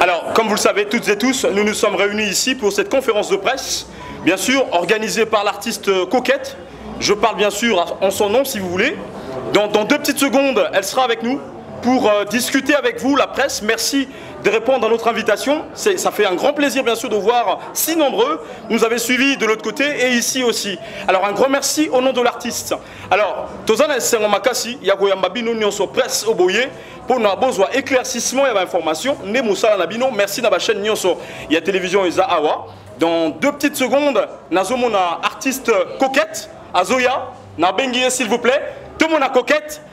Alors, comme vous le savez toutes et tous, nous nous sommes réunis ici pour cette conférence de presse, bien sûr organisée par l'artiste Coquette. Je parle bien sûr en son nom si vous voulez. Dans, deux petites secondes, elle sera avec nous pour euh, discuter avec vous, la presse. Merci de répondre à notre invitation. Ça fait un grand plaisir, bien sûr, de voir si nombreux. Vous nous avez suivis de l'autre côté et ici aussi. Alors, un grand merci au nom de l'artiste. Alors, Tozana Sengomakasi, Yagoyambabino Nyonso Presse au boyer pour Pour besoins. éclaircissement et information, nde mosala na bino merci chaîne chaîne nyonso a télévision Isa awa dans deux petites secondes nous un artiste coquette azoya s'il vous plaît Tout monde est coquette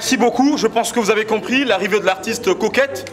Merci beaucoup. Je pense que vous avez compris l'arrivée de l'artiste coquette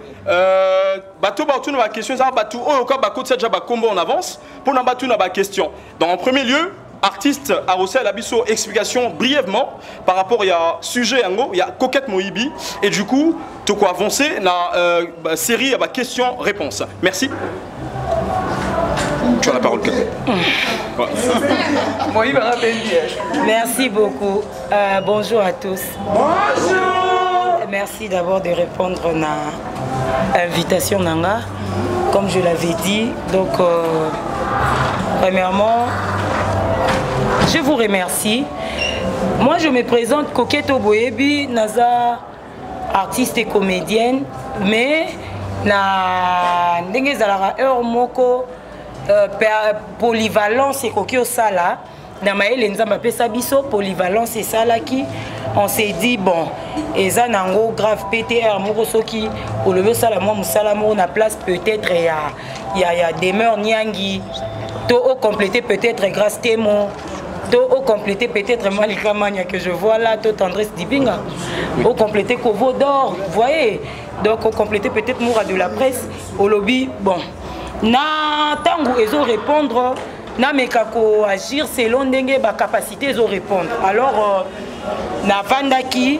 Euh, bato batuna ba question eza bato oyo ka bakotisa déjà bakombo en avance mpo na batuna ba question donc en premier lieu artiste arosela biso explication brièvement par rapport ya sujet yango ya coquette moyibi et du coup toko avancer na euh, série ya ba question réponse merci Tu as la parole Merci beaucoup. Euh, bonjour à tous. Bonjour. Merci d'abord de répondre à l'invitation Nanga. Comme je l'avais dit, donc euh, premièrement, je vous remercie. Moi, je me présente Coquette Boyebi, Naza, artiste et comédienne mais na ndenge ezalaka heure moko euh, polyvalence ekoki osala na mayele nzambe apesa biso polyvalence esalaki on se dit bon eza nango grave ptr moko soki olobi osala mwa mosala moko na place peut-être ya, ya, ya demeure niangi to ocomplete peut-être grâce temo to o compléter peut-être Malika Mania que je vois là to Tendresse Dibinga o compléter Kovo d'or vous voyez donc o compléter peut-être Moura de la presse au lobby bon na tango ezo répondre na meka ko agir selon ndenge ba capacité ezo répondre alors euh, na vandaki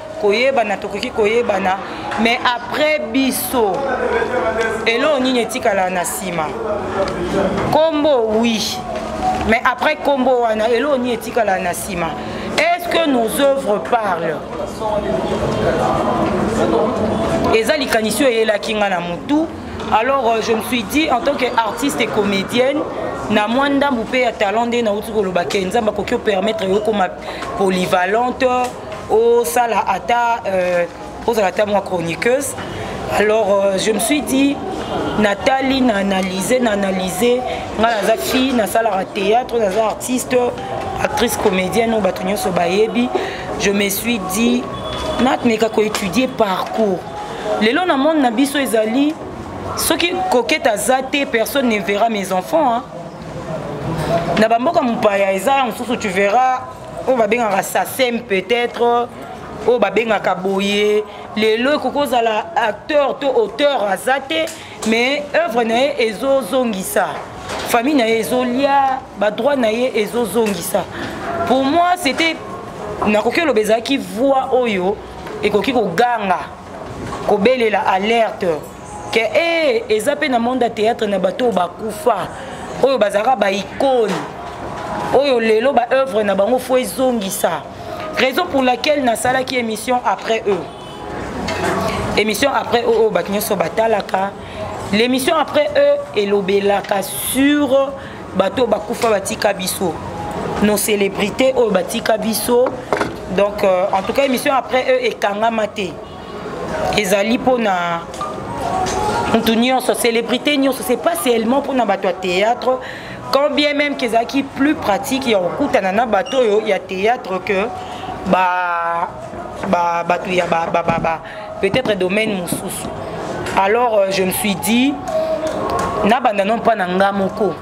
koyebana tokoki koyebana mais après biso eloo nini etikala na nsima kombo oui mais après kombo wana eloo nini etikala na nsima est ce que nos œuvres parlent eza likanisi oyo eyelaki ngai na motu alors euh, je me suis dit en tant qu'artiste et comédienne na mwa ndambu mpe ya talent nde nauti koloba ke nzambe akoki opermettre yo okoma polyvalente osala ata euh, ozala ata mwa chroniqueuse alors euh, je me suis dit natali na analyse na analyse ngai naza fille nasalaka théâtre naza artiste actrice comédienne oyo bato nyonso bayebi je me suis dit nakomeka koétudie parcours lelo na monde na biso ezali soki kokete aza te personne ne verra mes enfants hein. na bamboka mopaya eza ya mosusu tu verras oyo babengaka sasem peut-être oyo babengaka boye lelo ekoki kozala acteur to auteur aza te mais œuvre na ye ezozongisa famille na ye ezolia badroit na ye ezozongisa pour moi c'était nakoki oloba ezalaki voix oyo ekoki koganga kobelela alerte ke e eza mpe na monde ya théâtre na bato oyo bakufa oyo bazalaka baicone oyo lelo baoeuvre na bango fo ezongisa raison pour laquelle nasalaki émission après eux émission après eux oyo bato nyonso batalaka l'émission après eux elobelaka sur bato oyo bakufa batika biso nos célébrités oyo batika biso donc euh, en tout cas émission après eux ekangama te ezali mpo na moto nyonso célébrité nyonso c'est pas seulement mpona bato ya théâtre quand bien même kezalaki plus pratique ya kokutana na bato oyo ya théâtre que ba, ba, bato ya ba, ba, ba, ba, peut-être domaine mosusu alors euh, je me suis dit nabanda no mpa na nga moko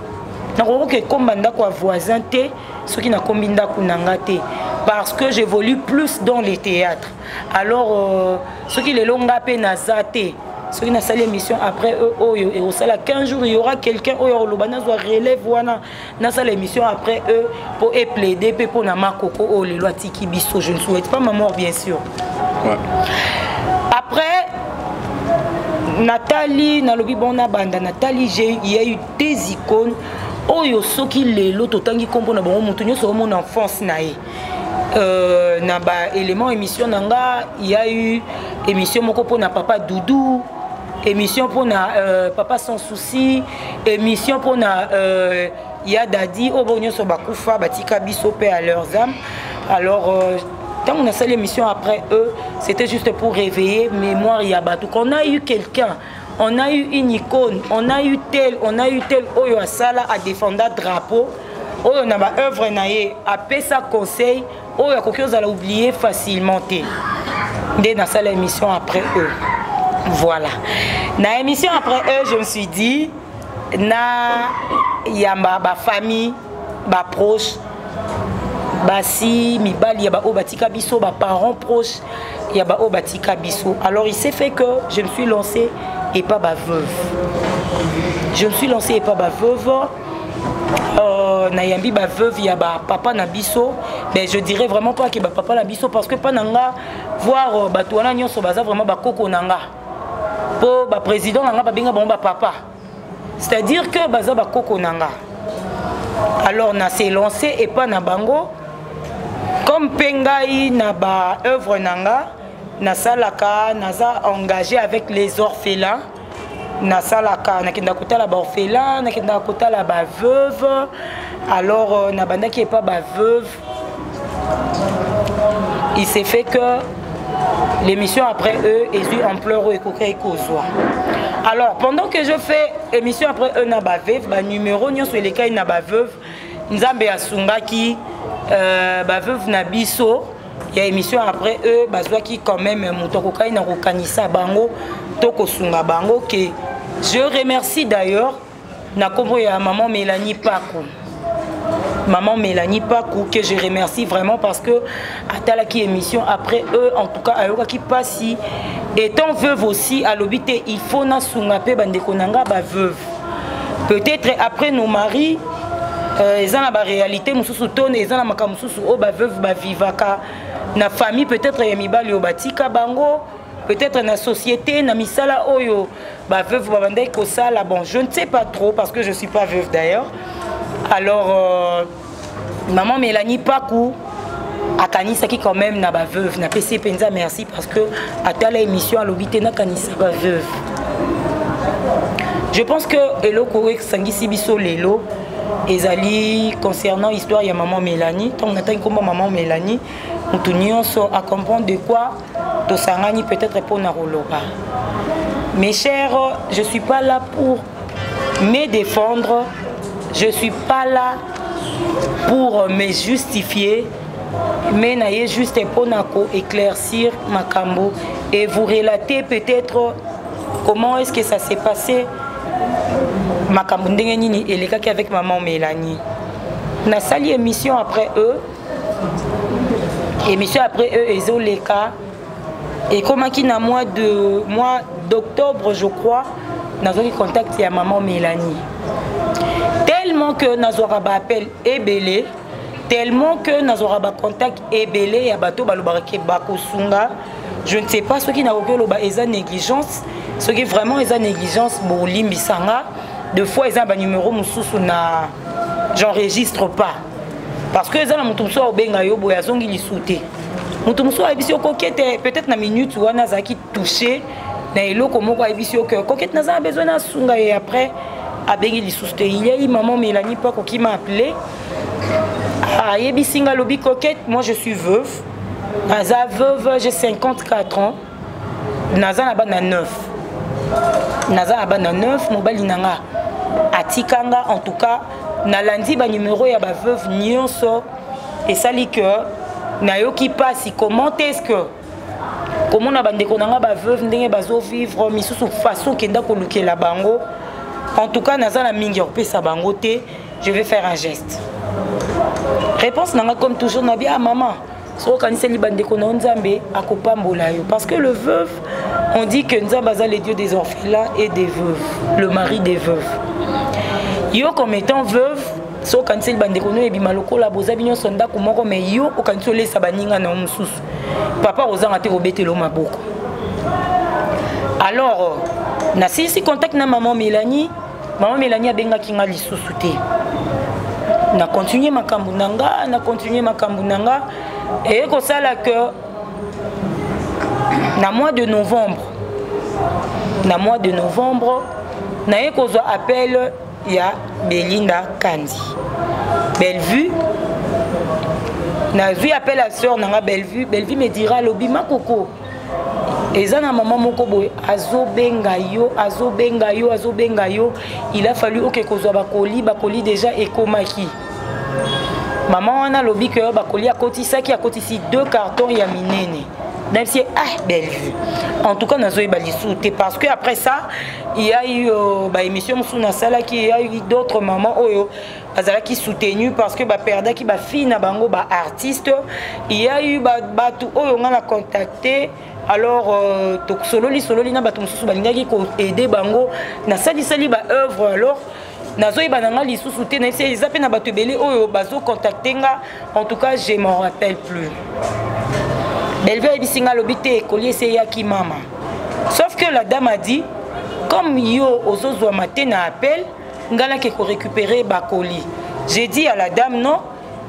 nakoki kokomba ndako ya voisin te soki nakombi ndako na nga te parce que j'évolue plus dans les théâtres alors euh, soki lelo nga mpe naza te soki nasali émission après euh, oyo ekosala 15 jours il y aura quelqu'un oyo akoloba nazwa relève wana nasala émission après eux mpo eplaide mpe mpo na makoko oyo lelo atiki biso je ne souhaite pas ma mort bien sûr ouais. après natali nalobi bon nabanda natali j'ai il y a eu des icônes oyo soki lelo totangi nkombo na bango moto nyonso omona enfance na ye euh, na baélément émission na nga ya eu émission moko mpo na papa doudou émission mpo na euh, papa sans souci émission mpo na euh, ya dadi oyo bango nyonso bakufa batika biso mpe à leurs âmes alors euh, ntango nasali émission après eux c'était juste pour réveiller mémoire ya bato qu'on a eu quelqu'un on a eu une icône on a eu tel on a eu tel oyo asala adefenda drapeau oyo na baœuvre na ye apesa conseil oyo akoki ozala oublie facilement te nde nasala émission après eux voilà na émission après eux je me suis dit na yamba ba famille ba proche basi mibali ya baoyo batika biso ba parents proche ya baoyo batika biso alors il s'est fait que je me suis lancé et pas ba veuve je me suis lancé et pas ba veuve euh, nayambi ba veuve ya ba papa na biso mais je dirais vraiment pas que ba papa na biso parce que pa na nga voir euh, bato wana nyonso baza vraiment bakoko na nga mpo baprésident na nga babenga bango bapapa c'est-à-dire que baza bakoko na nga alors na se lance epa na bango comme mpe ngai na baœuvre na nga nasalaka naza engagé avec les orphelins nasalaka nakendaka kotala baorphelin nakendaka kotala baveuve alors euh, nabandaki epa baveuve il s'est fait que l'émission après eux ezwi ampleur oyo ekokaki kozwa alors pendant que je fais émission après eux na baveuve banuméro nyonso elekaki na baveuve nzambe asungaki euh, baveuve na biso ya émission après eux bazwaki quand même moto akokaki na kokanisa bango to kosunga bango ke je remercie d'ailleurs na kombo ya maman Mélanie Paco maman Mélanie Paco que je remercie vraiment parce que atalaki émission après eux en tout cas ayokaki pasi étant veuve aussi alobi te il faut na sunga pe bandeko nanga ba veuve peut-être après nos maris euh, eza na baréalité mosusu to eza na makambo mosusu oyo baveuve bavivaka na famille peut-être ya mibali oyo batika bango peut-être na société na misala oyo ba veuve babandaki kosala bon je ne sais pas trop parce que je suis pas veuve d'ailleurs alors euh, maman mélanie paku akanisaki quand même na baveuve napesi ye mpenza merci parce que atala émission alobi te nakanisa baveuve je pense que eloko oyo esangisi biso lelo ezali concernant histoire ya maman mélanie ntango natangi nkombo maman mélanie moto nyonso acomprendre de quoi tosangani peut-être mpo na koloba mes chers je suis pas là pour me défendre je suis pas là pour me justifier mais naye juste mpo na koéclaircir makambo et vous relater peut-être comment est-ce que ça s'est passé makambo ndenge nini elekaki avec maman mélanie nasali émission après eux émission après eux ezoleka ekomaki na mois de mois d'octobre je crois nazwaki contact ya maman mélanie tellement que nazwaka baappel ebele tellement que nazwaka bacontact ebele ya bato balobaka ke bakosunga je ne sais pas soki nakoki oloba eza négligence soki vraiment eza négligence bolimbisa nga de fois eza na banumero mosusu na j'enregistre pas parce que eza na moto mosusu akobenga yo boye azongi lisu te moto mosusu ayebisi yo kokete peut-être na minute wana azalaki touche na eloko moko ayebisi yo ke kokete naza na besoin nasunga ye après abengi lisusu te iliai maman melani mpo akoki ma appele ayebisi nga alobi coquette moi je suis veuve naza veuve j'ai 54 ans naza na bana 9 naza na bana 9 mobali na nga atika nga en tout cas nalandi banumero ya baveuve nyonso esali que nayoki mpasi comment est ce que komona bandeko na nga baveuve ndenge bazovivre misusu façon okenda kolukela bango en tout cas naza na mingi ya kopesa bango te je vais faire un geste réponse na nga comme toujours nabi ah maman soki okaniseli bandeko na yo nzambe akopambola yo parce que le veuve on dit que nzambe aza le dieu des orphelins et des veuves le mari des veuves yo comme étant veuve soki okaniseli bandeko no ebima lokola boza binyonso ndako moko me yo okanisi olesa baninga na yo mosusu papa kozanga te kobetela yo maboko alors nasilisi contact na maman mélanie mama melanie abengaki nga lisusu te na continue makambo na nga na continue makambo na nga eye kosala que na mois de novembre na mois de novembre naye kozwa appel ya belinda kandi bellevue nazwi appel ya sœur na nga bellevue bellevue me dira lobi makoko eza na mama moko boye azobenga yo azobenga yo azobenga yo il a fallu oke kozwa bakoli bakoli deja ekomaki mama wana alobi ke bakoli akotisaki akotisi deux carton ya minene nayebisi ah bellevue en tout cas nazoyeba lisusu te parce que après ça il y a eu euh, baémission mosusu nasalaki il y a eu d'autres maman oyo azalaki soutenu parce que baperdaki bafille na bango baartiste ya eu bato oyo ngai na contacte alors euh, tosololi sololi na bato mosusu balingaki koaide bango nasalisali baoeuvre alors nazoyeba na ngai lisusu te nayebisi eza mpe na bato ebele oyo bazocontacte nga en tout cas je m'en rappelle plus belvi ayebisi ngai alobi te ekoli esi eyaki mama sauf que la dame a dit comme yo ozozwama te na appel nga nake ko récupérer ba colis j'ai dit à la dame non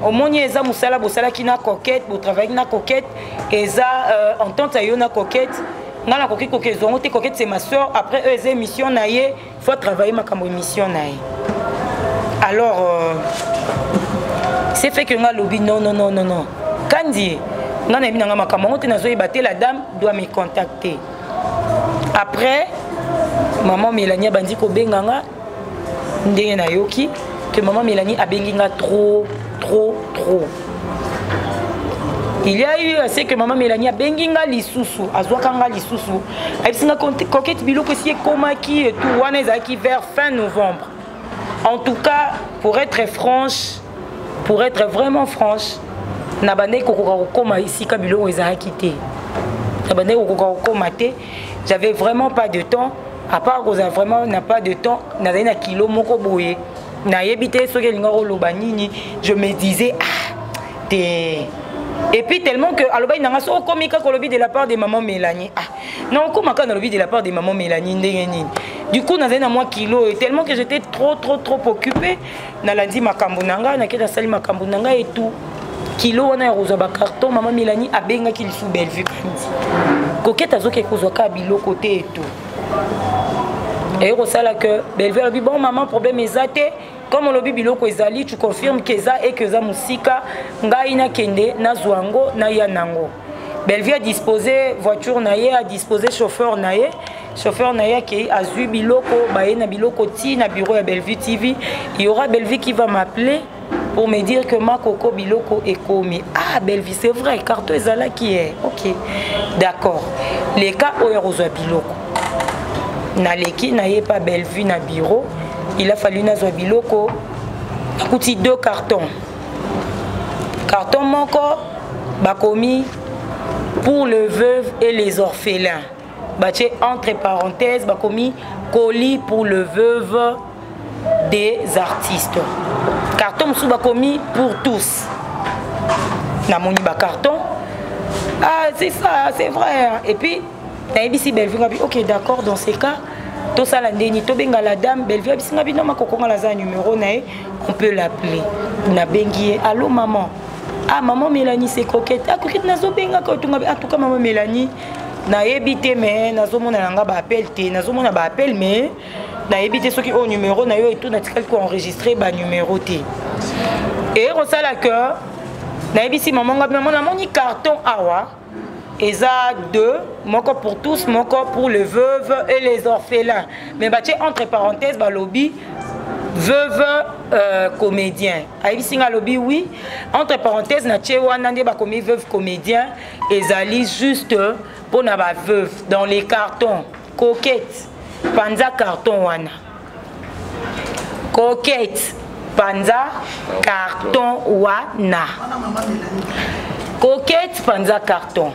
omoni eza mosala bosalaki na coquette botravaillaki na coquette eza euh, entente ya yo na coquette nga nakoki koki ezwa yango te coquette c'est ma soeur après eux eza émission na ye faut travailler makambo émission na ye alors euh, c'est fait que nga lobi non non non non non kandi nga nayebi na nga makambo yango te nazoyeba te la dame doit me contacter après maman mélanie abandi kobenga nga ndenge nayoki que maman mélanie abengi nga trop trop trop il y a eu ce que maman mélanie abengi nga lisusu azwaka nga lisusu ayebisi nga kokete biloko esi ekomaki etou wana ezalaki vers fin novembre en tout cas pour être franche pour être vraiment franche na bandeki kokoka kokóma esika biloko ezalaki te na bandeki kokoka kokóma te j'avais vraiment pas de temps à part kozala vraiment na pas de temps nazali na kilo moko boye nayebi te soki elingaki oloba nini je me disais ah te et puis tellement que alobaki na nga so okomi kaka olobi de la part de maman mélanie ah na okoma kaka nalobi de la part de maman mélanie ndenge nini du coup nazali na mwa kilo oyo tellement que j'étais trop trop trop occupé nalandi makambo na ngai nakei nasali makambo na ngai etout kilo wana ya kozwa bacarton mama mélanie abengaki lisu bellevue kandi kokete azoki kozwa kaka biloko te eto eye kosala que bellevue alobi bon mama problème eza te comme olobi biloko ezali tu confirme ke eza eke eza mosika ngai nakende nazwa yango naya nango Bellevue a disposé voiture na ye a disposé chauffeur na ye chauffeur na ye akei azwi biloko baye na biloko ti na bureau ya bellevue tv il y aura bellevue qui va m'appeler pour me dire que makoko biloko ekomi ah bellevue c'est vrai carton ezalaki e ok d'accord leka oyo akozwa biloko naleki na ye pa bellevue na bureau il a fallu nazwa biloko akuti deux cartons carton moko bakomi pour le veuve et les orphelins batie entre parenthèse bakomi colis pour le veuve des artistes carton mosusu bakomi pour tous namoni bacarton ah c'est ça c'est vrai et puis nayebisi bellevue ngabi ok d'accord dans ce cas tosala ndeni tobenga la dame bellevue abisi ngabi no makokonga naza numéro na ye on peut l'appeler nabengi ye allo maman ah maman mélanie c'est coquette ah coquette nazobengaka otonga en tout cas maman mélanie nayebi te mais nazomona na nga baappel te nazomona baappel mais nayebi te soki oyo numéro na yo etu natikali koenregistre banuméro te eye kosala que nayebisi mama ngabi mama namoni carton awa eza deux moko pour tous moko pour les veuves et les orphelins mais batie entre parenthèse balobi veuve euh, comédien ayebisi nga alobi oui entre parenthèse na tie wana nde bakomi veuve comédien ezali juste mpo na baveuve dans les cartons coquette panza carton wana coquette panza carton wana coquette panza carton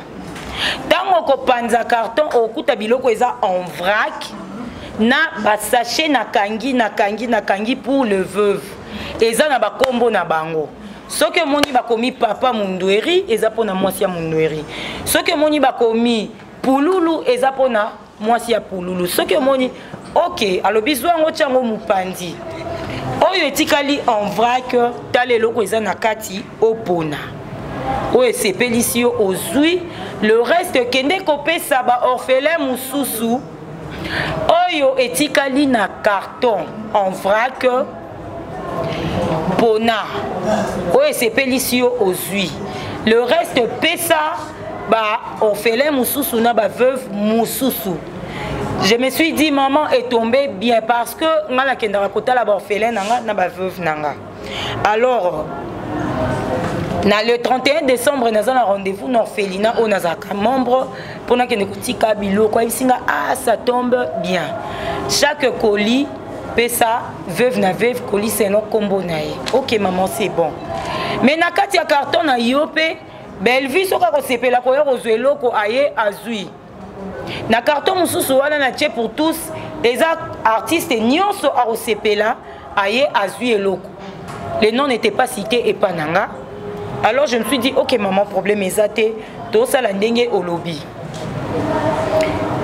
ntango okopanza carton okuta biloko eza en vrac na basachet nakangi nakangi nakangi pour le veuve eza na bakombo na bango soki omoni bakomi papa mundueri eza mpo na mwasi ya mundueri soki omoni bakomi pululu eza mpo na mwasi ya pululu soki omoni ok alobi zwa yango tya yango mopanzi oyo etikali en vrac tala eloko eza na kati opona oyo esepelisi yo ozwi le reste kende kopesa baorphelin mosusu oyo etikali na carton en vrac pona oyo esepelisi yo ozwi le reste pesa ba orphelin mosusu na ba veuve mosusu je me suis dit maman est tombé bien parce que nga nakendaka kotala ba orphelin na nga na ba veuve na nga alors na le 31 décembre naza na rendez-vous na orphelina oyo nazalaka membre mpo nakende kotika biloko ayebisi nga ah ça tombe bien chaque colis pesa veuve na veuve colis selon nkombo na ye ok maman c'est bon mais na kati ya carton na yo mpe bellevue soki akosepela koya kozwa eloko aye azwi na carton mosusu wana na tie pour tous eza artiste nyonso akosepela aye azwi eloko le nom n'était pas cité epa na nga alors je me suis dit ok maman problème eza te tosala ndenge olobi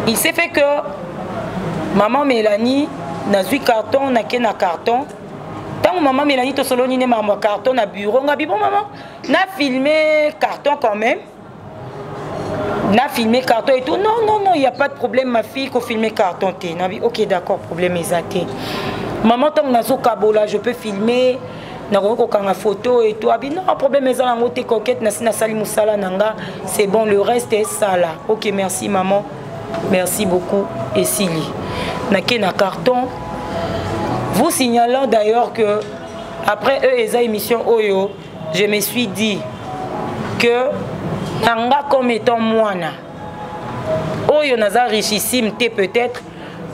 il s'est fait que maman mélanie nazwi carton nake na carton ntango mama melani tosoloni nde makambo ya carton na bureau nga bibo mama na filme carton quand même na filme carton et tout non non non il y a pas de problème ma fille kofilme carton te nabi ok d'accord problème eza te maman ntango nazokabola je peux filmer nakoki kokanga photo et toi bino problème eza nango te coquette nasi nasali mosala na nga c'est bon le reste esala ok merci maman merci beaucoup esili nake na carton vous signalant d'ailleurs que après eux eza émission oyo je me suis dit que na nga comme étant mwana oyo naza richissime te peut-être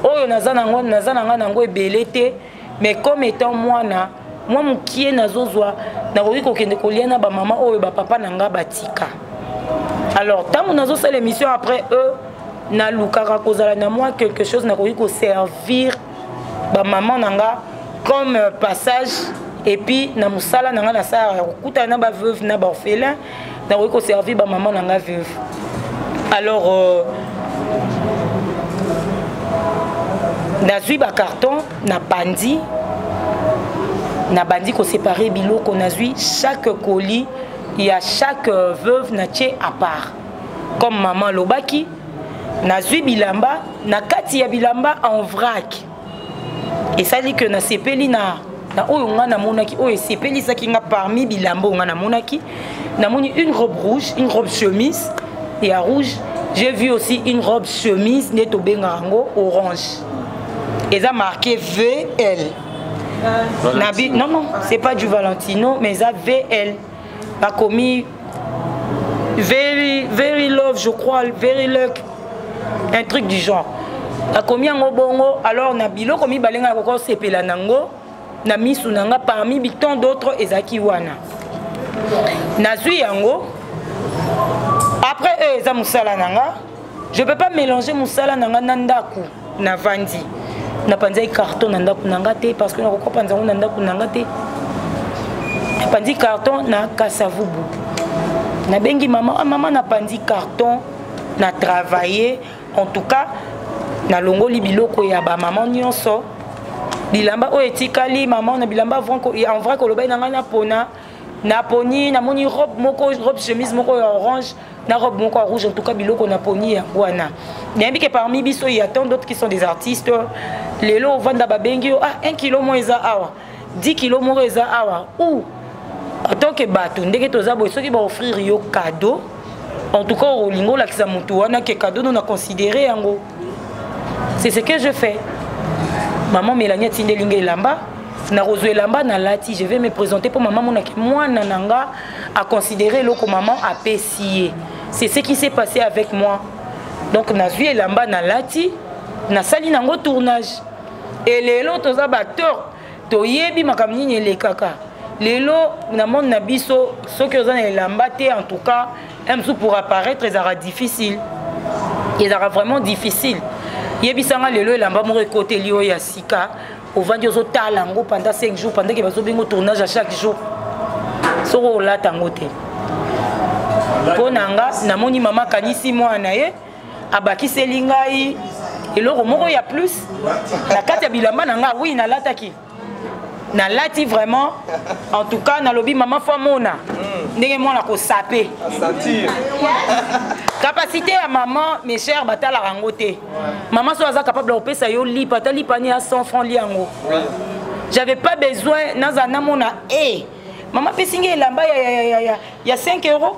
oyo naza nango naza na nga nango ebele te mais comme étant mwana mwa mokie nazozwa nakoki kokende kolia na bamama oyo bapapa na nga batika alors ntango nazosala émission après eux nalukaka kozala na mwa quelque chose nakoki koservir bamama na nga comme euh, passage epuis na mosala na ngai nasalaka ya kokutana na baveuve na baorphelin nakoki koservir bamama na nga veuve alors euh, nazwi bacarton na pandi nabandi kosepare biloko nazwi chaque colis ya chaque euh, veuve natie à part comme mama alobaki nazwi bilamba na kati ya bilamba en vrac esali que nasepeli na na oyo ngai namonaki oyo esepelisaki nga parmi bilamba oyo ngai namonaki namoni une robe rouge une robe chemise ya rouge j'ai vu aussi une robe chemise nde tobengaka yango orange eza marqué vl non non c'est pas du valentino mais eza vl bakomi very very love je crois very luck un truc du genre akomi yango bongo alors na biloko mibale ngai nakoki kosepela na yango na misu na nga parmi bitant d'autres ezalaki wana nazwi yango après oyo eza mosala na nga je peux pas mélanger mosala na nga na ndako navandi napanzaki carton na ndako na nga te parce que nakoki kopanza yango na ndako na nga te napanzi carton na kasavubu nabengi mama ah, mama napanzi carton na travailler en tout cas nalongoli biloko ya bamama nyonso bilamba oyo etikali mama na bilamba en vrai kolobai na ngai napona naponi namoni robe moko robe chemise moko ya orange na robe moko ya rouge en tout cas biloko naponi yango wana nayebi ke parmi biso ya tant d'autres qui sont des artistes lelo ovanda babengi yo ah 1 kilo moko eza awa 10 kilo moko eza awa ou en tant que bato ndenge toza boye soki baoffrir yo cadeau en tout cas olingi olakisa motu wana ke cadeau no na considere yango c'est ce que je fais maman melanie atindeli nga elamba nakozwa elamba nalati je vais me présenter mpo mama amonaki mwana na nga aconsidere eloko maman apesi ye c'est ce qui s'est passé avec moi donc nazwi elamba nalati nasali nango tournage et lelo toza baacteur toyebi makambo nini elekaka lelo na monde na biso soki oza na elamba te en tout cas msu pour apparaître ezalaka difficile ezalaka vraiment difficile yebisanga lelo elamba moko ekoteli yo ya sika ovandi ozotala yango pendant 5 jours pendant ke bazobengo tournage à chaque jour soko olata yango te mpo na nga namoni mama akanisi mwana na ye abakiseli ngai eloko moko ya plus na kati ya bilamba na ngai wi nalataki nalati vraiment en tout cas nalobi mama fo amona ndenge mwana kosape capacité ya maman mes chers batalaka yango te mama so aza capable ya kopesa yo lipa ata lipa ne ya 100 franc li yango j'avais pas besoin nazala namona e eh, mama apesi ngai elamba ya 5 euros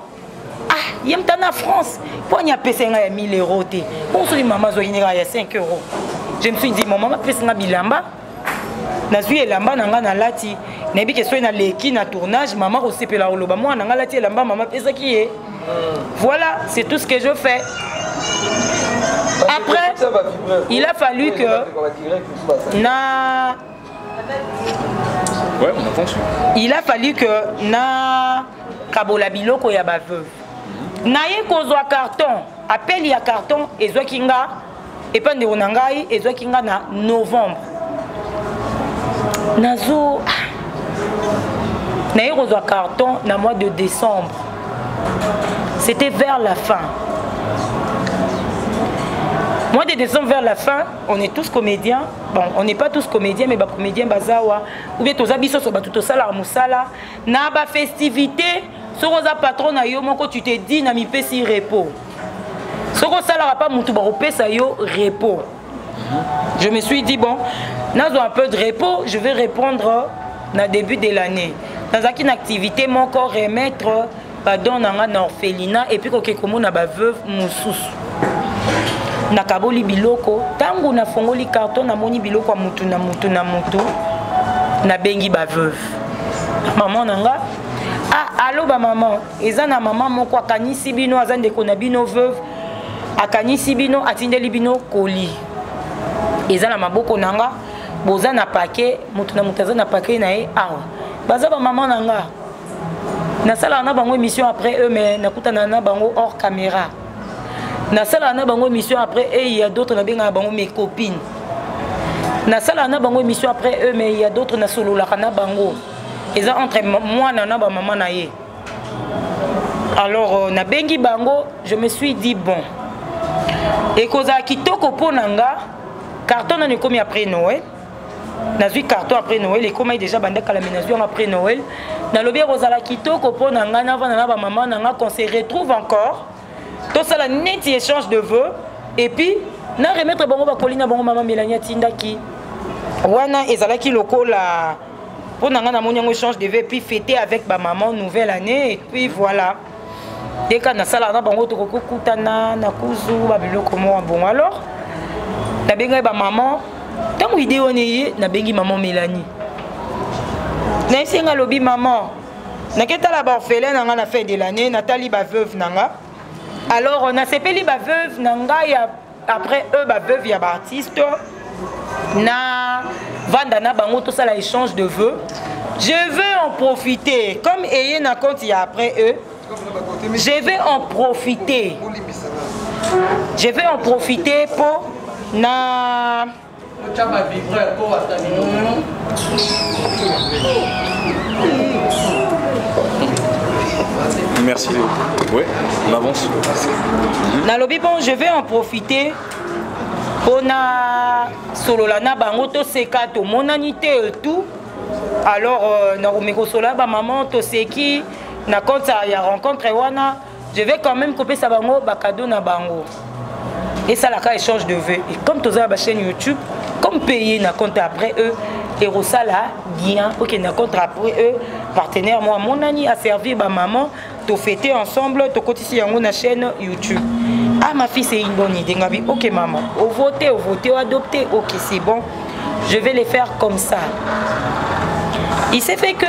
ah ye mta na france mpo ani apesa ngai ya 1000 euro te bonsoki mama azwaki nde kaka ya 5 euro je me suis dit mama bapesa ngai bilamba nazwi elamba na ngai nalati nayebi ke soki naleki na tournage mama kosepela koloba mwana na ngai alati elamba mama apesaki ye voilà c'est tout ce que je fais après il a fallu que na Ouais, on a fonction. Il a fallu que na kabola biloko ya ba veuve. Mhm. Na ye kozwa carton, appel ya carton ezwaki nga epa ndeko na ngai ezwaki nga na novembre. Nazo ah. na ye kozwa carton na mois de décembre. C'était vers la fin. Mois de décembre vers la fin, on est tous comédiens bon on n'est pas tous comédiens mais bacomédien baza wa ou bien toza biso so bato tosalaka mosala na bafestivité soki oza patron na yo moko tu te dis na mipesi repos soki osalaka mpa motu bakopesa yo repos je me suis dit bon nazwa un peu de repos je vais répondre na début de l'année nazalaki na activité moko remettre pardon na nga na orphelina epuis koke komona baveuve mosusu nakaboli biloko ntango nafongoli karton namoni biloko ya motu na motu na motu nabengi baveuve mama na nga ah, alo bamama eza na mama moko akanisi bino aza ndeko na bino veuve akanisi bino atindeli bino koli eza na maboko na nga boza na pake motu na motu aza na pake na ye awa baza bamama na nga nasalaka na bango émission après eux mais nakutana na bango hors caméra nasalaka na bango émission après eux il y a d'autres nabengaka bango mes copines nasalaka na bango émission après eux mais il y a d'autres nasololaka na bango eza entre mwana na bamama na ye alors euh, nabengi bango je me suis dit bon ekozala kitoko mpo na nga carton nani ekomi après noel nazwi carton après noël ekomaki déjà banda kala me nazwi yango après noël nalobi ekozala kitoko mpo na ngai navanda na bamama na ngai qu'on se retrouve encore tosala neti échange de vœux et puis na remettre bango bakoli na bango mama melani atindaki wana ezalaki lokola mpo na ngai namoni yango échange de vœux puis fete avec bamama nouvelle année et puis voilà deka nasalaka na bango tokoki kokutana na kuzu babiloko moko bongo alors nabengaki bamaman ntango ide wana eye nabengi maman mélanie nayebisi ngai alobi maman naketala baorphelin na ngai na fin de l'année natali baveuve na ngai alors nasepeli baveuve na ngai ya après eux ba veuve ya ba artiste na vanda na bango tosala échange de vœux je veux en profiter comme eye na compte ya après eux je vais en profiter je vais en profiter mpo na Ocha ba vibreur ko wasta bino. Merci Léo. Ouais, on avance. Nalobi bon, je vais en profiter mpo na solola na bango toseka tomonani te tout alors euh, nakomi kosola bamama toseki na compte ya rencontre wana je vais quand même kopesa bango bakado na bango esalaka échange de vue et comme toza na bachaîne youtube comme paye na compte après eux ekosala bien okende na compte après eux partenaire mwa amonani aservir bamaman tofete ensemble tokotisi yango na chaîne youtube ah ma fille c'est une bonne idée ngabi ok maman ovote ovote oadopte ok c'est bon je vais les faire comme ça il s'est fait que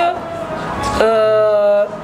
euh,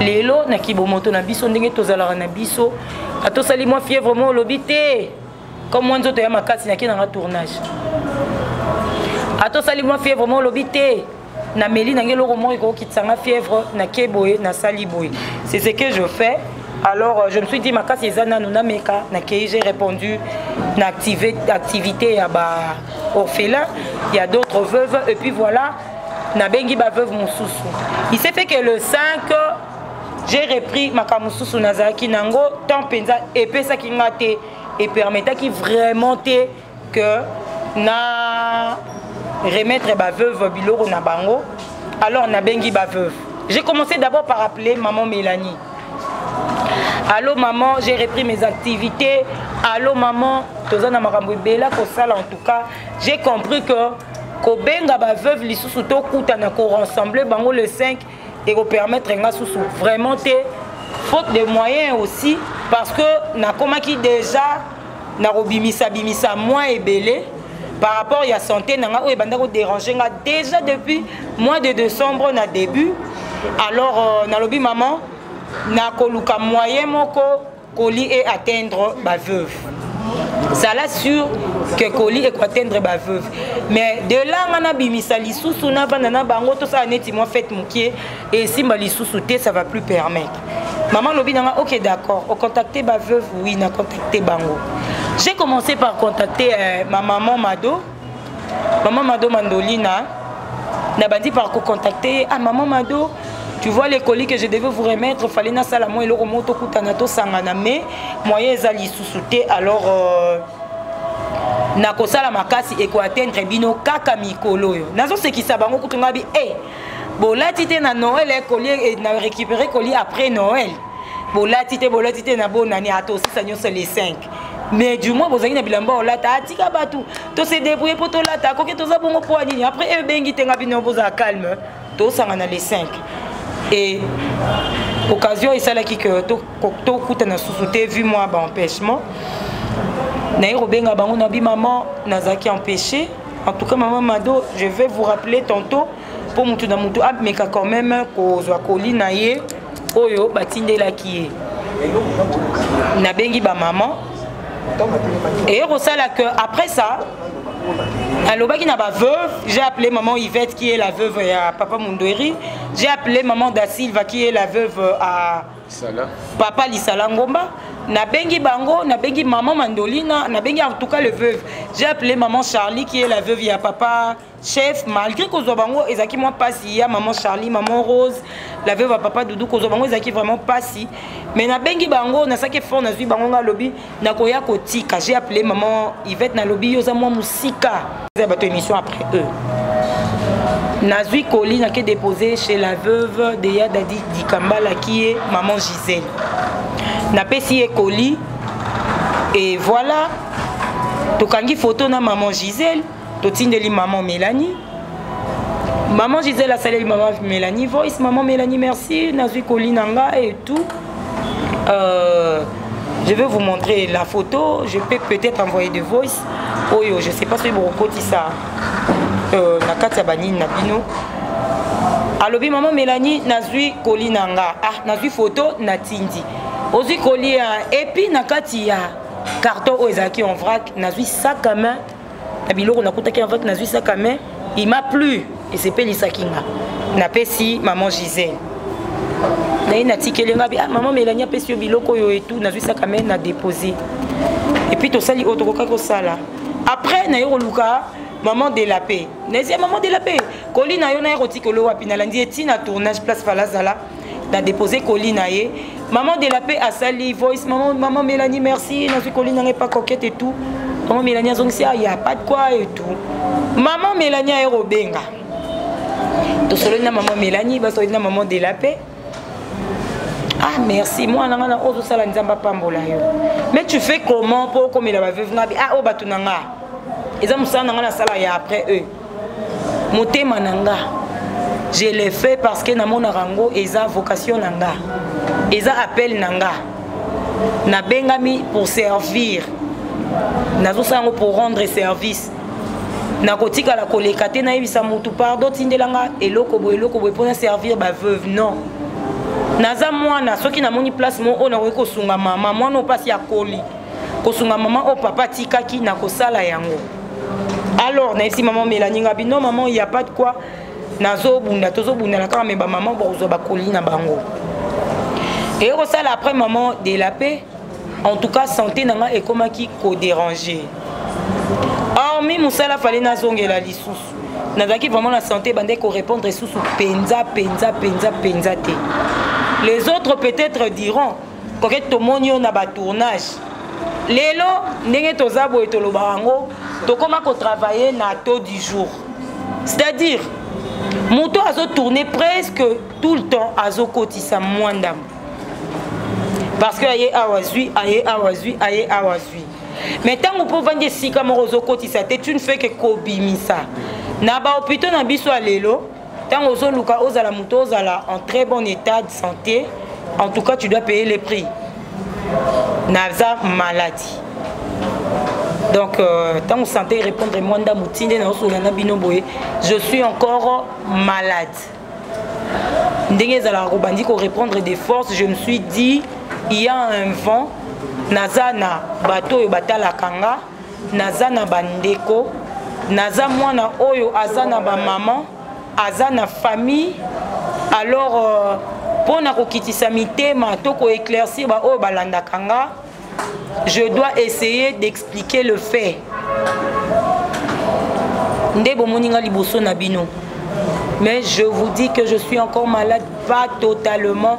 lelo na kibomoto na biso ndenge tozalaka na biso atosali mwa fièvre mo olobi te comme mwa nzoto ya makasi nake nanga tournage atosali mwa fièvre mo olobi te nameli nange eloko moko ekokokitisa nga fièvre nake boye nasali boye c'est ce que je fais alors euh, je me suis dit makasi eza nanu nameka nakei j'ai répondu na activité ya ba orphelin ya d'autres veuves et puis voilà nabengi ba veuve mosusu il s'est fait que le 5 j'ai repris makambo mosusu nazalaki nango temps mpenza epesaki nga te epermetaki vraiment te que na remettre ba veuve biloko na bango alors nabengi ba veuve j'ai commencé d'abord par appeler maman mélanie allo maman j'ai repris mes activités allo maman toza na makambo ebela kosala en tout cas j'ai compris que kobenga ba veuve lisusu tokutana korensemble bango le 5 ekopermettre nga susu vraiment te faute de moyen aussi parce que nakomaki déjà nakobimisa bimisa mwa ebele par rapport ya santé na nga oyo ebanda koderange nga déjà depuis mois de décembre na début alors euh, nalobi maman nakoluka moyen moko Koli et atteindre ba veuve. Zala sûr que Koli et atteindre ba veuve. Mais de là nga na bimisa lisusu na bana na bango to ça neti moi fête mukie et simba lisusu te ça va plus permettre. Maman lobi nanga OK d'accord, au contacter ba veuve oui na contacter bango. J'ai commencé par contacter euh, ma maman Mado Maman Mado Mandolina, n'a bandit par contacter ah maman Mado tu vois les colis que je devais vous remettre fallait na sala moi eloko moto kutana to sangana mais moyen eza lisusu te alors euh, nakosala makasi ekoatteindre bino kaka mikolo oyo nazosekisa bango kutu ngai bi e eh, bolati te na noel ekoli eh, eh, na récupéré koli après noel bolati te bolati te na bonani ata osisa nyonso le 5 mais du moins bozalaki na bilamba olata atika bato tose debrouille mpo tolata akoki toza bongo mpo anini après ebengi te nga bino bozala calme tosangana le 5 et occasion esalaki ke tokutana susu te vu moi baempêchement naye kobenga bango na bi maman nazalaki empêché en tout cas maman mado je vais vous rappeler tantôt mpo motu na motu ameka quand même kozwa koli na ye oyo batindelaki ye nabengi bamama eye kosala que après ça alobaki na baveuve j'ai appelé maman yvette qui est la veuve ya papa mundoeri j'ai appelé maman da silva qui est la veuve à Sala. papa lisala ngomba nabengi bango nabengi maman mandolina nabengi en tout cas le veuve j'ai appelé maman charlie qui est la veuve ya papa chef malgré kozwa bango ezalaki mwa mpasi ya maman charlie maman rose la veuve papa doudou kozwa bango ezalaki vraiment mpasi mais nabengi bango nasaki effort nazwi bango ngai alobi nakoya kotika j'ai appelé maman ivette nalobi yo oza mwa mosika eza bato émission après eux nazwi colis nake déposé chez la veuve deya dadi dikambala qui est maman gisèle napesi ye colis et voilà tokangi photo na maman gisèle totindeli maman melanie maman gisele asaleli maman melanie voice maman melanie merci nazwi koli na nga et tout euh, je vais vous montrer la photo je peux peut-être envoyer de voice oyo je sais pas soki bokokotisa euh, na kati ya banini na bino alobi mama melanie nazwi koli na nga ah nazwi foto natindi ozwi koli ya epuis na kati ya carton oyo ezalaki en vrac nazwi sac à main na biloko nakutaki na vente nazwi saka mais il m'a plu esepelisaki nga napesi maman gisele naye natikeli nga ah, maman melani apesi yo biloko oyo etu nazwi saka mais na dépose epuis tosali oyo tokokaki kosala après naye koluka maman de la paix naye maman de la paix koli na yo naye kotikolo wapi nalandi ye ntina tournage place fala azala na dépose colis na ye maman de la paix asali voice maman, maman mélanie merci nazwi colis na ngai pas coquette et tout maman mélanie azongisi ah, ya pas de quoi et tout maman mélanie aye kobenga tosololi na maman mélanie basololi na maman de la paix ah merci mwana ngai na ozosala nzambe apambola yo mais tu fais comment mpo okomela baveve ngai ah oyo oh, bato na ngai eza mosala na ngai nasala ya après eux motema na nga je le fais parce que namonaka yango eza vocation na nga eza appel na nga nabengami pour servir nazosala yango pour rendre service nakotikala koleka te nayebisa motu pardon tindela nga eloko boye eloko boye mpo na servir baveuve non naza mwana soki namoni place moko oyo nakoki kosunga mama mwana oyo mpasi akoli kosunga mama oyo oh, papa atikaki na kosala yango alors nayebisi mama melani nga bino mama ya pas de quoi nazobunda tozobundana kaka me bamama bakozwa bakoli na bango eye kosala après maman de la paix en tout cas santé na ngai ekomaki koderange hormis mosala fale nazongela lisusu nazalaki vraiment na santé ebandaki korépondre lisusu mpenza mpenza mpenza mpenza te les autres peut-être diront koke tomoni yo na batournage lelo ndenge toza boye toloba yango tokoma kotravaille na taux du jour c'est-à-dire moto azotourne presque tout le temps azokotisa mwa ndambo parce que aye awa zwi aye awa zwi aye awa zwi mais ntango mpo ovandi esika moko ozokotisa te tu ne fais que kobimisa na bahopitaux na biso ya lelo ntango ozoluka ozala moto ozala en très bon état de santé en tout cas tu dois payer les prix naza maladie donc euh, ntango euh, santé répondre mwa ndambo ti nde naosolola na bino boye je suis encore malade ndenge ezalaka kobandi korépondre de force je me suis dit il y a un vent naza na bato oyo batalaka nga naza na bandeko naza mwana oyo aza na bamama aza na famille alors euh, mpo na kokitisa mitema to koéclaircir baoyo balandaka nga je dois essayer d'expliquer le fait nde bomoni nga liboso na bino mais je vous dis que je suis encore malade pas totalement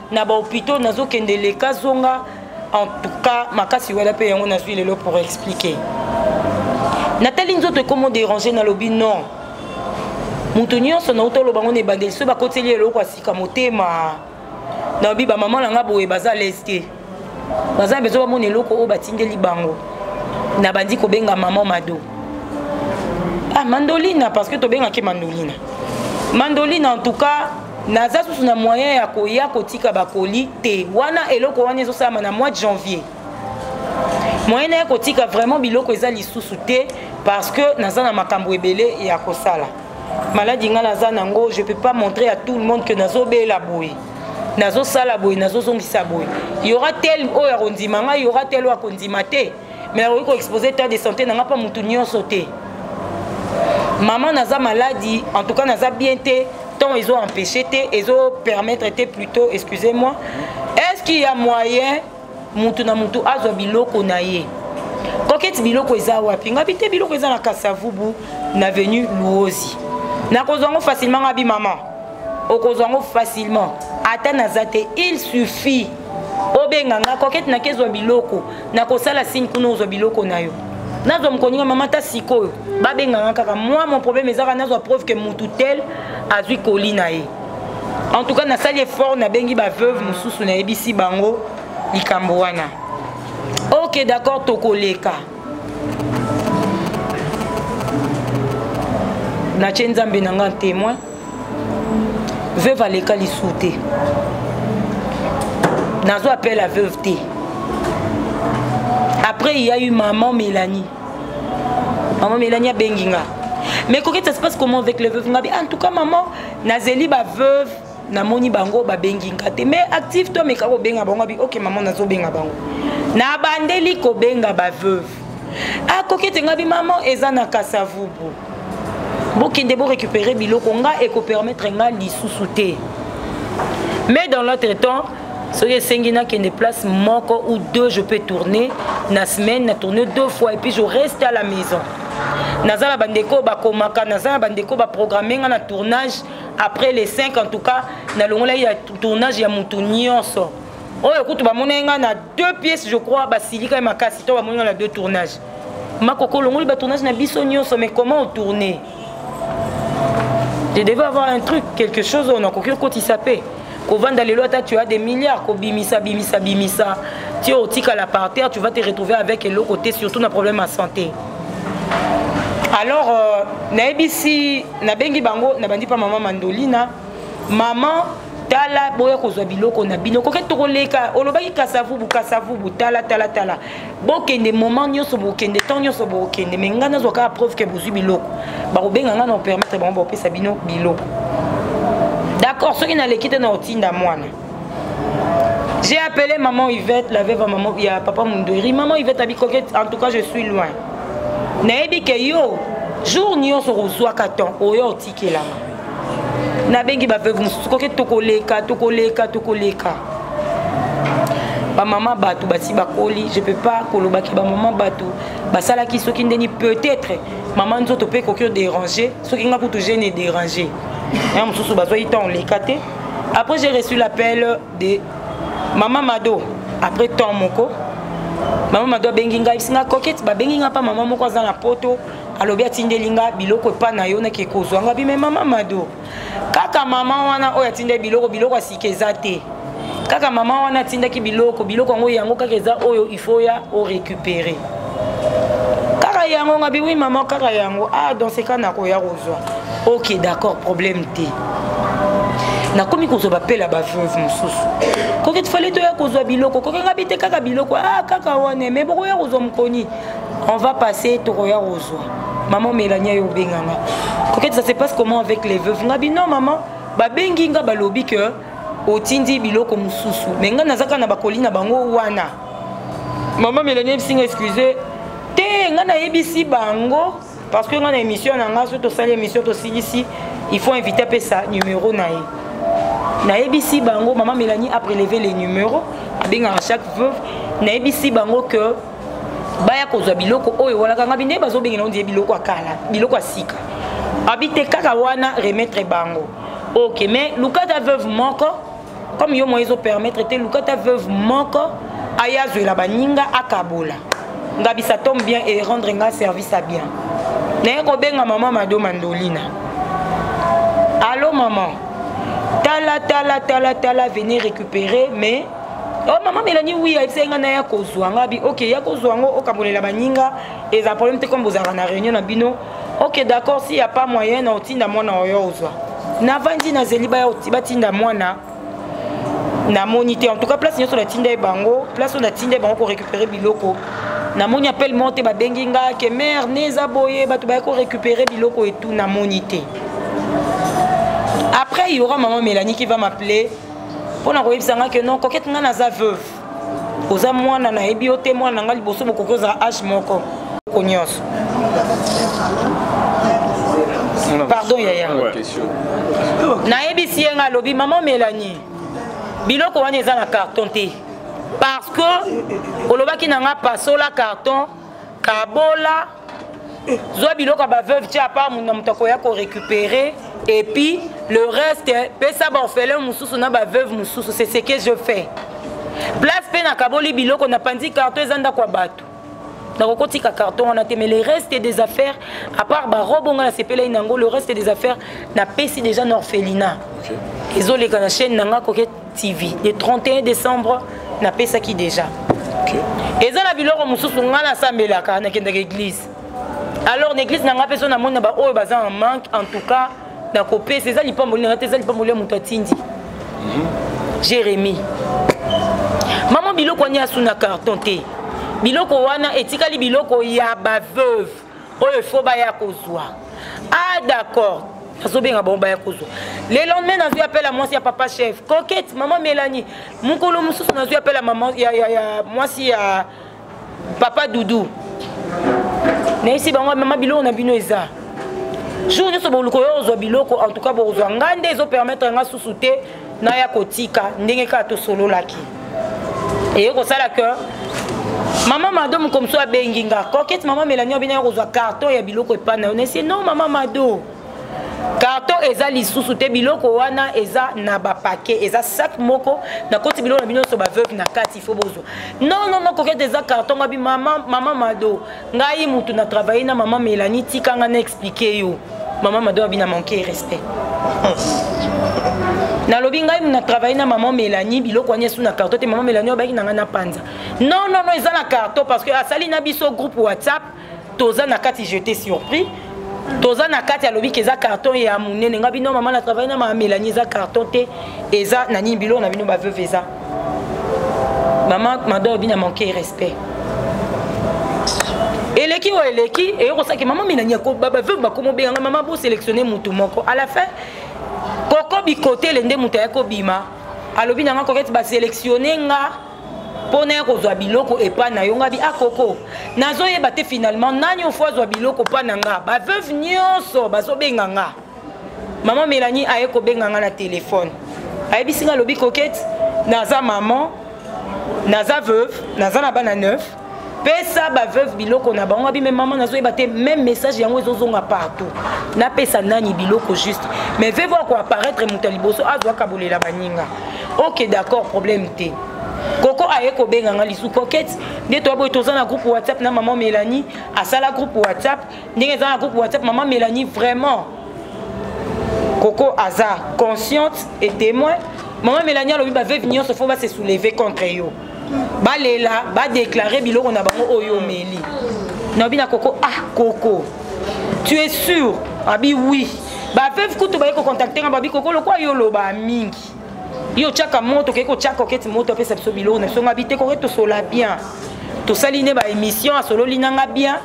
na ba hôpitaux nazo kende leka zonga en tout cas makasi wala pe yango nazui lelo pour expliquer natali nzoto ekomo déranger nalobi non moto nyonso nauta oloba ngo na ebandeli soki bakoteli eloko ya sika motema nalobi bamama na ngai boye baza lese te baza bezo bamona eloko oyo batindeli bango nabandi kobenga mama mado ah mandolina parce que tobengaki mandolina mandolina en tout cas naza susu na moyen ya koya kotika bakoli te wana eloko wana ezosalama na mois de janvier moyen naye kotika vraiment biloko eza lisusu te parce que naza na makambo ebele ya kosala maladi ngai naza nango je peux pas montrer à tout le monde que nazobela boye nazosala boye nazozongisa boye yora tel oyo akondima ngai yora tel oyo akondima te mais nakoki ko expose etat de santé na nga mpa motu nyonso te mama naza maladi en tout cas naza bien te temps ezo empêche te ezo permettre te plutôt excusez moi est ce qu'il y a moyen motu na motu azwa biloko na ye koketi biloko eza wapi ngabi te biloko eza na kasavubu na venu luozi nakozwa yango facilement ngabi mama okozwa yango facilement ata naza te il suffit obenga nga kokete nakezwa biloko nakosala signe kuna ozwa biloko na yo nazwa mokoninga mama ta sikoyo babenganga kaka mwa mon problème ezaka nazwa preuve ke mutu tel azwi koli na ye en tout cas nasali effort nabengi baveuve mosusu nayebisi bango likambo wana ok d'accord tokoleka natye nzambe na nga témoin veuve aleka lisu te nazo appel ya veuve te après il y a eu maman mélanie maman mélanie abengi nga mais kokete ça se passe comment avec le veuve ngabi en tout cas maman nazeli baveuve namoni bango babengi nga te mais active to ameka kobenga bango abi ok maman nazobenga bango nabandeli kobenga baveuve akokete ngabi maman eza na kasavubu bokende bo récupérer biloko nga ekopermettre nga lisusu te mais dans l'autre temps soki esengi nakende place moko ou deux je peux tourner na semaine na tourne deux fois et puis je reste à la maison naza na bandeko bakomaka naza na bandeko baprogramme nga na tournage après les 5 en tout cas nalongolaki ya tournage ya motu nyonso oyo kutu bamonaki ngai na deux pièces je crois basilikaki makasi to bamonaki ngai na deux tournage makoko olongoli batournage na biso nyonso mais comment otourne je devais avoir un truc quelque chose oyo nakoki okotisa mpe kovanda lelo ata tu as des milliards kobimisa bimisa bimisa ti otikala par terre tu vas te retrouver avec eloko te surtout na problème ya santé alors euh, nayebisi nabengi bango nabandi mpa mama mandolina mama tala boya kozwa biloko na bino koke tokoleka olobaki kasavubu kasavubu tala tala tala bokende moment nyonso bokende temps nyonso bokende mais ngai nazwa kaka preuve ke bozwi biloko bakobenga ngai na opermetre bango bakopesa bino biloko d'accord soki naleki te na otinda mwana j'ai appelé maman yvette la veuve maman ya papa mundori maman yvette abi coquette en tout cas je suis loin nayebi ke yo jour nyonso kozwaka temps oyo oti kelama nabengi baveuve mosusu koke tokoleka tokoleka tokoleka bamama bato basi bakoli je peux pas koloba ke bamama bato basalaki soki ndeni peut-être mama nzoto mpe ekoki odérange soki nga kutu jeune edérange ya mosusu bazwaki ntango leka te après j'ai reçu l'appel de mama mado après temps moko mama mado abengi ngai bisinga coquete babengi ngai mpa mama moko aza na poto alobi atindeli nga biloko epa na yo nake kozwa nga bime mama mado kaka mama wana oyo atindeli biloko biloko ya sika eza te kaka mama wana atindaki biloko biloko yango yango kaka eza oyo ifo ya orecupere kaka yango nga biwi mama kaka yango ah dans ce cas nakoya kozwa ok d'accord problème te nakomi kozwa bapela baveuve mosusu koki tfale toya kozwa biloko koki ngabi te kaka biloko ah kaka wana me bokoya kozwa mokoni on va passer tokoya kozwa maman melania yo obenga nga koketisa se passe comment avec les veuves nga bi non maman babengi nga balobi ke otindi biloko mosusu me ngai naza kaka na bakoli na bango wana mama melani yebisi nga excuse te ngai nayebisi bango parce que ngai na émission na ngai so tosali émission tosilisi il faut invite apesa numéro na ye nayebisi bango mama melani aprélevé les numéros abengaka chaque veuve nayebisi bango que baya kozwa biloko oyo wana kanga binde bazobengela ondie biloko ya kala biloko ya sika abi te kaka wana remettre bango ok mais lukata veuve moko comme yo moye ezopermettre te lukata veuve moko aya azwela baninga akabola ngabisa tombe bien e rendre nga service ya bien naye kobenga mama mado mandolina allo maman tala tala tala tala venez récupérer mais Oh, mama melani wi ayebisaki ngai naya kozwa ngai bi ok ya kozwa yango okabolela baninga eza problème te comme bozalaka na réunion na bino ok d'accord si ya pas moyen na otinda mwana oyo ozwa navandi nazeli batinda mwana namoni te en tout cas place nyonso natinda ye bango place oyo natinda ye bango korécupérer biloko namoni appel moko te babengi nga ke mare ne eza boye bato baye korécupérer biloko etu namoni te après il y aura maman mélanie qui va m'appeler mpo na koyebisa nga ke non kokete nga naza veuve oza mwana nayebi yo te mwana na nga liboso bokoki ozala age moko ko nyonso pardon yaya nayebisi ye nga alobi mama melanie biloko wana eza na carton te parce que olobaki na nga pasola carton kabola zwa biloko ya baveuve tia apart na moto akoya korécupérer et puis le reste pesa baorphelin mosusu na baveuve mosusu c'est ce que je fais place mpe nakaboli biloko napanzi carton eza ndako ya bato nakokotika carton wana te mais le reste des affaires à part barobo ngai nasepelai nango le reste des affaires napesi déjà na orphelina ezoleka na chaîne na ngai koke TV le 31 décembre na pesa ki déjà. Okay. Eza na biloko mususu ngana sambelaka na kenda église. Alors na église na nga pesa na mona ba oyo baza en manque en tout cas na ko pesa eza lipambo na eza lipambo le mutu atindi. Mhm. Jérémie. Maman biloko ni asuna carton te. Biloko wana etikali biloko ya ba veuve. oyo faut baya kozwa ah d'accord nazobenga bango baya kozwa le lendemain nazwi appel ya mwasi ya papa chef coquete mama melanie mokolo mosusu nazwi appel ya mama ya, ya, ya mwasi ya papa dudu nayebisi bango mama biloko na bino eza jour nyonso boluka oyo ozwa biloko en tout cas bokozwa ngai nde ezopermettre ngai susu te naya kotika ndenge kaka tosololaki eye kosala ke mama mado moko mosusu abengi nga kokete mama melani abina ya kozwa carton ya biloko epai na yo nesi non mama mado karto eza lisusu te biloko wana eza na bapake eza sak moko nakoti biloko na bino nyonso baveuve na kati ifo bozwa non non non kokete eza karton ngabi mama, mama mado ngai mutu na travailler na maman Mélanie tika nga na expliquer yo maman mado abina manquer respect nalobi ngai na travaille na maman mélanie biloko wani esu na carton te maman mélanie oyo bayaki na ngai na panza non non non eza na carton parce que asali na biso groupe whatsapp toza na kati jete surpris toza na kati alobi ke eza carton ya monene ngai bino mama na travaille na mama mélanie eza carton te eza na nini biloko na bino baveuve eza mama mado bina manque respect eleki oyo eleki eyokosaki mama minani ya kobaba veuve bakomobenganga mama boselectionne motu moko à la fin koko bikotele nde moto ayaki kobima alobi na nga koketi baselectionne nga mpo naye kozwa biloko epai na yo ngabi akoko ah, nazoyeba te finalement nani ofo azwa biloko mpa na nga baveuve nyonso bazobenga nga mama melanie aye kobenga nga na telefone ayebisi nga alobi kokete naza maman naza veuve naza na bana 9 pesa baveuve biloko na bango abi me mama nazoyeba te meme message yango ezozonga partout napesa nani biloko juste mais veuve oyo akoapparaître moto ya liboso azwa kabolela baninga ok d'accord problème te koko aye kobenga nga lisu kokete nde toya boye toza na groupe whatsapp na mama melanie asala groupe whatsapp ndenge eza na groupe whatsapp mama mélanie vraiment koko aza consciente et témoin mama mélanie alobi baveve nyonso fo base souleve contre yo balela badeklare biloko na bango oyo omeli naobi na koko ah koko tu es sûr abi oui baveve kutu baye kocontacte nga babi koko lokwa yo oloba mingi yo otyaka moto okei kotyaka oketi moto apesa biso biloko na biso nga bi te koke tosola bien tosali nde baémission asololi nanga bien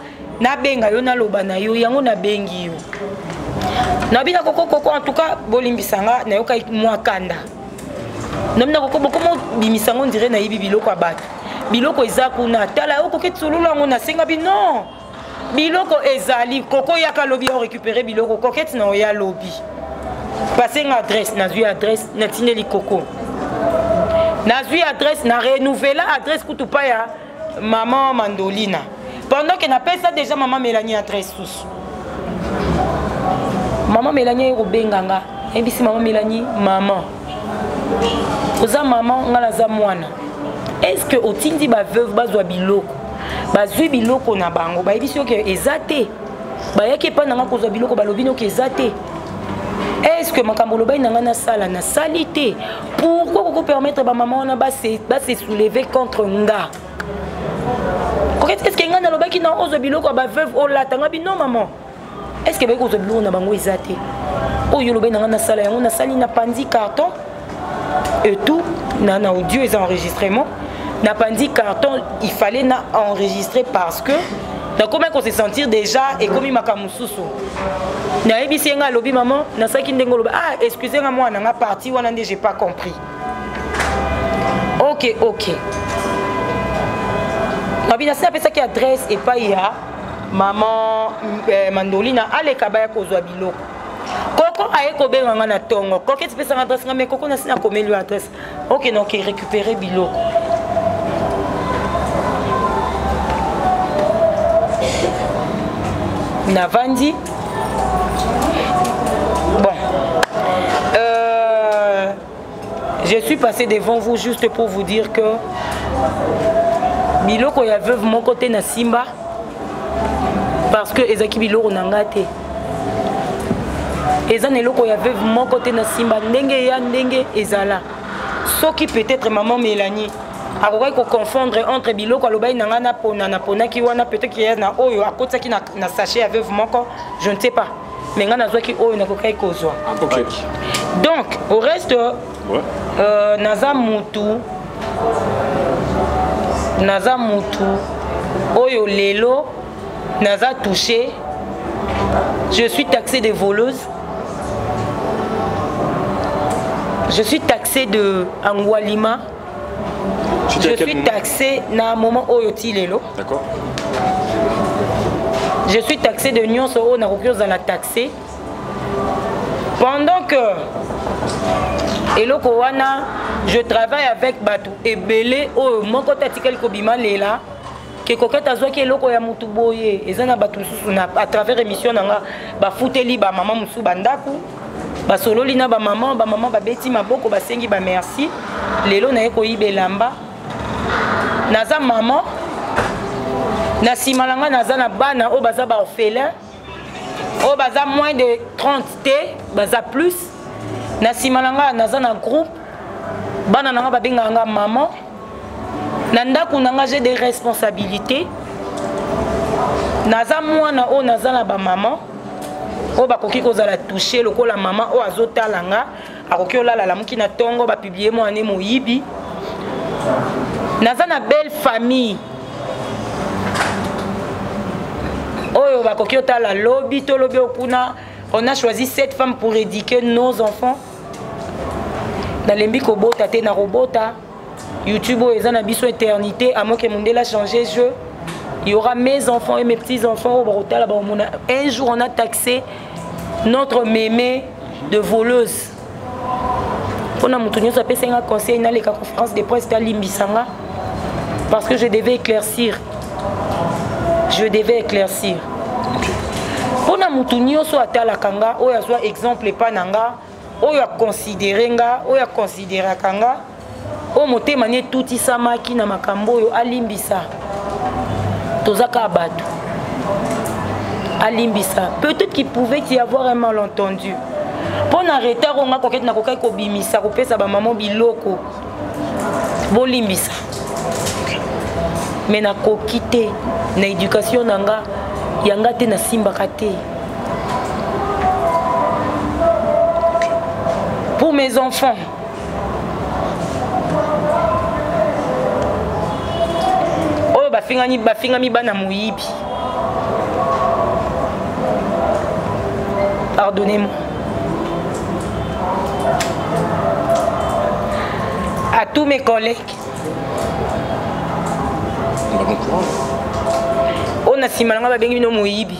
nabenga yo naloba na yo yango nabengi yo nabi na kokokoko en tout cas bolimbisa nga nayokaki mwa kanda nabi na koko bokoma obimisa ngo ndire nayebi biloko ya bato biloko eza kuna tala yo koki tululu yango nasenga bi non biloko ezali koko yaka lobi ya orécupere biloko koketi na oya lobi pase nga adresse nazwi adresse natindeli koko nazwi adresse na renouvela adresse kutu pa ya maman mandolina pendant que napesa déjà maman mélanie adresse susu maman mélanie aye kobenga nga ayebisi maman mélanie maman oza maman nga naza mwana est ce que otindi baveuve bazwa biloko bazwi biloko na bango bayebisi yo ke eza te bayaki epai na nga kozwa biloko balobi noki eza te est ce que makambo olobaki na ngai nasala nasali te pourquoi koko permettre bamama wana basesouleve contre nga eske ngai nalobaki na ozwa biloko ya baveuve olata ngai bino mama eske bayi kozwa biloko na bango eza te oyo olobai na ngai nasala yango nasali na panzi carton et tout na, na audio eza enregistrement na panzi carton il fallait na enregistrer parce que nakomaki kose sentir déjà ekomi makambo mosusu nayebisi ye ngai alobi mama nasalaki ndenge oloba ah excuse nga mwana nga parti wana nde j'ai pas compris ok ok nabi nasi napesaki adresse epai ya mama eh, mandolina aleka baya kozwa biloko koko aye kobenga nga na ntongo koketi pesanga adresse nga me koko nasi nakomeli yo adresse okende oke récupérer biloko navandi bon euh, je suis passé devant vous juste pour vous dire que biloko ya veuve moko te na simba parce que ezalaki biloko na nga te eza na eloko ya veuve moko te na nsima ndenge ya ndenge ezala soki peut-être maman mélanie akokaki koconfondre entre biloko alobaki na ngai napona naponaki wana peut-être ya na oyo akotisaki na, na sachet ya veuve moko je ne sais pas me ngai nazwaki oyo nakokaki kozwa donc au reste ouais. euh, naza mutu naza mutu oyo lelo naza touché je suis taxé de voleuse je suis taxé de angualima je suis taxé na moment oyo ti lelo je suis taxé de nyonso oyo nakoki ozala taxé pendant que eloko wana je travaille avec bato ebele oyo moko te atikali kobima lela kekokete azwaki eloko ya motu boye eza na bato mosusu à travers émission na nga bafuteli bamama mosusu bandako basololi na bamama bamama babeti maboko basengi bamerci lelo naye koyiba elamba naza mama na nsima na ngai naza na bana oyo baza baorphelin oyo baza moins de 30 te baza plus na nsima na ngai naza na groupe bana na ngai babengaka ngai maman na ndako na ngai j'ai des responsabilités naza mwana oyo naza na bamama oyo bakoki kozala touche lokola mama oyo azotala nga akoki olala alamuki na ntongo bapiblie mwana ne moyibi naza na belle famille oyo bakoki otala lobi to lobi okuna on a choisi cette femme pour éduquer nos enfants nalembi kobota te nakobota YouTube oyo eza na biso eternité à moins que Mundela change jeu. Il y aura mes enfants et mes petits enfants au Barotala Baomona. Un jour on a taxé notre mémé de voleuse. On a montré nous appeler un conseil dans les conférences de presse à Limbisanga parce que je devais éclaircir. Je devais éclaircir. Okay. mpona motu nyonso atalaka nga oyo azwa exemple epa na nga oyo akonsidere nga oyo akonsideraka nga oyo motema ni etutisamaki na makambo oyo alimbisa toza kaka bato alimbisa peut-être qu'il pouvait y avoir un malentendu mpo na retard oyo nga koketi nakokaki kobimisa kopesa bamama biloko bolimbisa me nakoki te na éducation na nga yanga te nasimbaka te pour mes enfants oyo bafingani bafingami bana moyibi pardonnez-moi à tous mes collègues oyo na nsima na ngai babengi bino moyibi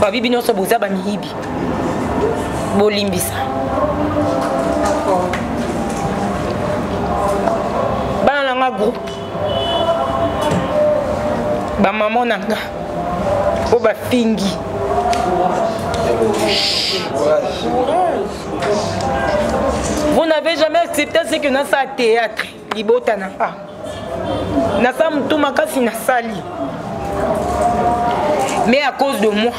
babi bino nyonso boza bamiyibi bolimbisa bana na ngai groupe bamama na nga oyo bafingi vous n'avez jamais accepté ce que nasala théâtre libota na nga nasala motu makasi nasali mais à cause de moi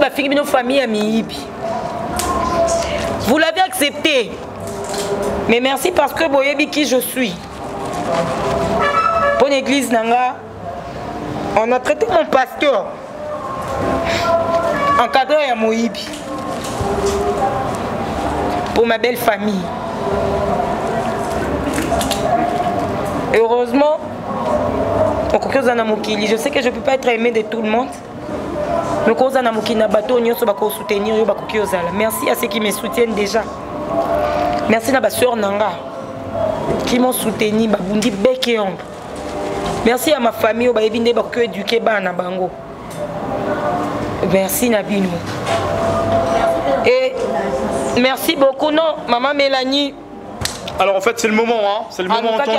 bafingi bino famille ya miyibi vous l'avez accepté mais merci parce que boyebi qui je suis mpo na église na nga on a traité mon pasteur encadreur ya moyibi pour ma belle famille heureusement okoki oza na mokili je sais que je peux pas être aimé de tout le monde loko oza na mokili na bato nyonso bakosoutenir yo bakoki ozala merci à ceux qui me soutiennent déjà merci na baseur na nga qui m'ont soutenu babundi beke ongo merci ya mafamille oyo bayebi nde bakoki oeduke bana na bango merci na bino e merci beaucoup non mama mélanie alors en fait c'est le moment hein c'est le ah, moment entendu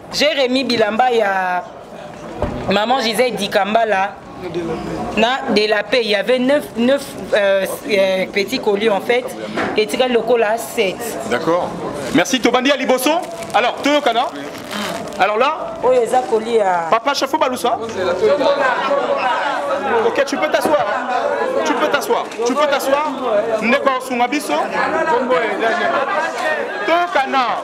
J'ai remis bilamba ya maman Gisèle Dikambala na de la paix il y avait 9, 9 euh, euh, petits colis en fait et tika lokola 7 d'accord merci tobandi ya liboso alors toyokana alors là oyo eza colis ya papa chafo balusa ok tu peux t'asseoir tu peux t'asseoir tu peux t'asseoir ndeko asunga biso toyokana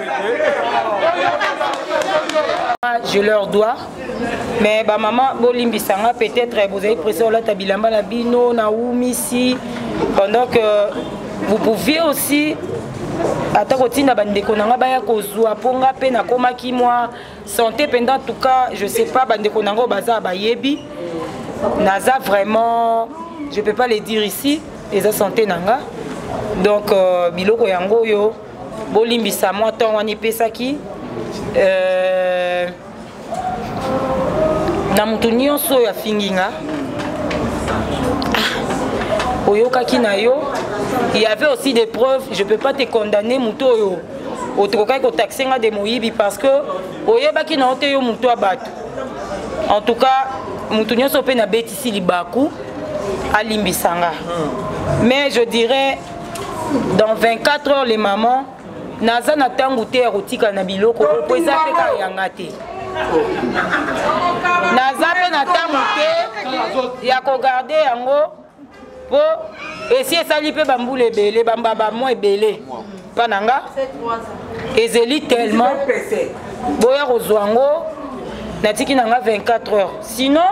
je leur dois mais bamama bolimbisa nga peut-être bozali presse olata bilamba na bino na wumisi pendant que vous pouviez aussi ata kotinda bandeko na ngai baya kozwa mpo ngai mpe nakomaki mwa sante mpenza en tout cas je sais pas bandeko na ngai oyo baza bayebi naza vraiment je peux pas le dire ici eza sante na ngai donc euh, biloko yango oyo bolimbisa mwa ntongo wana epesaki euh, na moto nyonso oyo afingi nga ah, oyokaki na yo il y avait aussi des preuves je peux pas te condamner moto oyo otokokaki kotaxe nga de moyibi parce que oyebaki na yo te yo moto ya bato en tout cas moto nyonso mpe nabetisi libaku alimbisa nga mais je dirais dans 24 heures les mamans naza na ntango te ya kotikala na biloko oyo mpo eza mpe kaka yanga te naza mpe na ntango te ya kogarde yango mpo esi esali mpe bambula ebele bambaba mwa ebele mpa na nga ezeli tellement boya kozwa yango natiki na nga 24 heures sinon